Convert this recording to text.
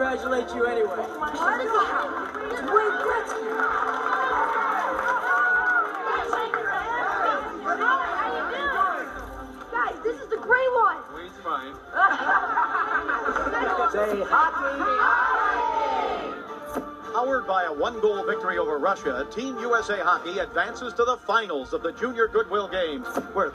congratulate you anyway. Guys, this is the Great One. Say hockey. Powered by a one-goal victory over Russia, Team USA Hockey advances to the finals of the Junior Goodwill Games, where